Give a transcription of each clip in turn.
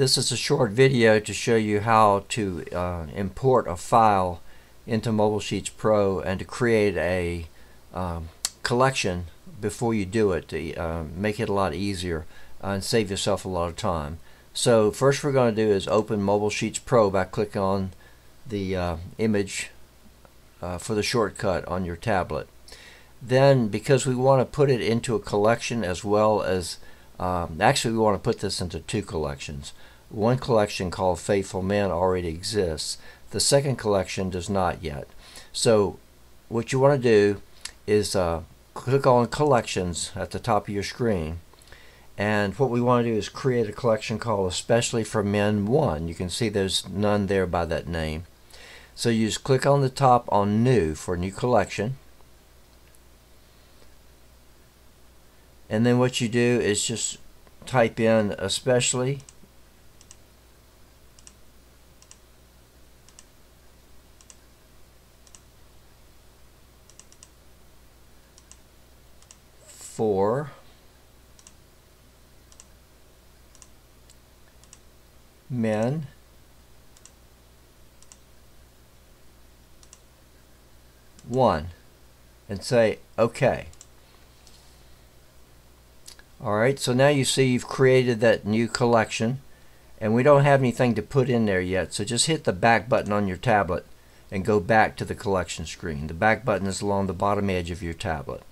This is a short video to show you how to uh, import a file into Mobile Sheets Pro and to create a um, collection before you do it to uh, make it a lot easier and save yourself a lot of time. So first we're going to do is open Mobile Sheets Pro by clicking on the uh, image uh, for the shortcut on your tablet. Then because we want to put it into a collection as well as um, actually we want to put this into two collections. One collection called Faithful Men already exists. The second collection does not yet. So what you want to do is uh, click on collections at the top of your screen and what we want to do is create a collection called especially for men 1 you can see there's none there by that name so you just click on the top on new for new collection and then what you do is just type in especially for men one and say OK. Alright, so now you see you've created that new collection and we don't have anything to put in there yet so just hit the back button on your tablet and go back to the collection screen. The back button is along the bottom edge of your tablet.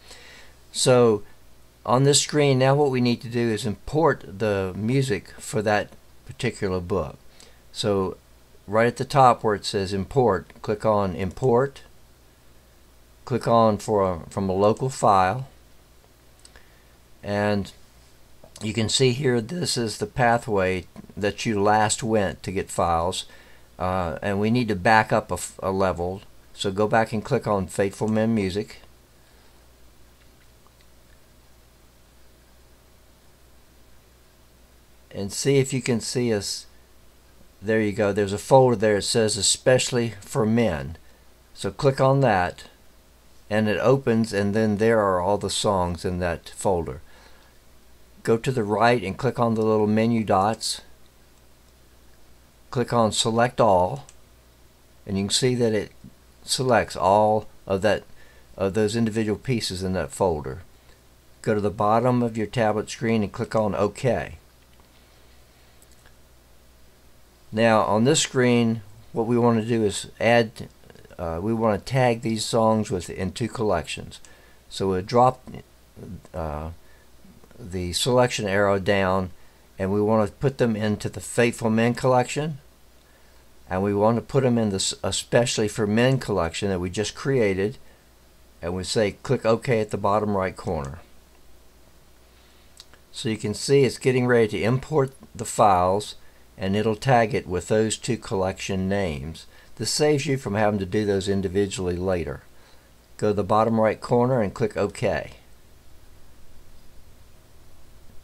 So on this screen now what we need to do is import the music for that particular book. So right at the top where it says import, click on import, click on for a, from a local file. And you can see here this is the pathway that you last went to get files. Uh, and we need to back up a, a level. So go back and click on Faithful Men Music and see if you can see us. There you go. There's a folder there. It says especially for men. So click on that and it opens and then there are all the songs in that folder. Go to the right and click on the little menu dots. Click on select all and you can see that it selects all of that of those individual pieces in that folder. Go to the bottom of your tablet screen and click on OK now on this screen what we want to do is add uh, we want to tag these songs with in two collections. So we'll drop uh, the selection arrow down and we want to put them into the Faithful Men collection and we want to put them in the especially for men collection that we just created and we say click OK at the bottom right corner. So you can see it's getting ready to import the files and it'll tag it with those two collection names. This saves you from having to do those individually later. Go to the bottom right corner and click OK.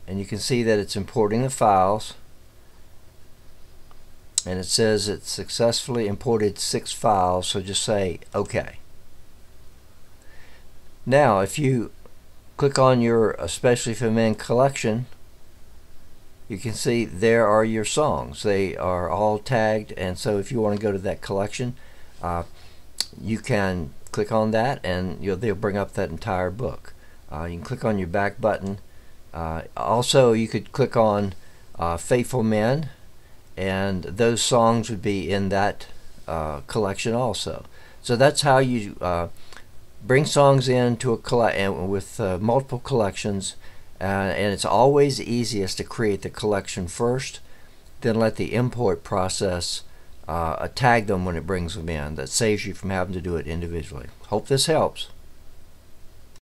And you can see that it's importing the files and it says it successfully imported six files so just say OK. Now if you click on your especially for men collection you can see there are your songs. They are all tagged and so if you want to go to that collection uh, you can click on that and you'll they'll bring up that entire book. Uh, you can click on your back button. Uh, also you could click on uh, Faithful Men and those songs would be in that uh, collection also. So that's how you uh, bring songs into a collection with multiple collections uh, and it's always easiest to create the collection first then let the import process uh, tag them when it brings them in. That saves you from having to do it individually. Hope this helps